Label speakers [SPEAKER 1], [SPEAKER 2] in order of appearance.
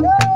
[SPEAKER 1] Yeah.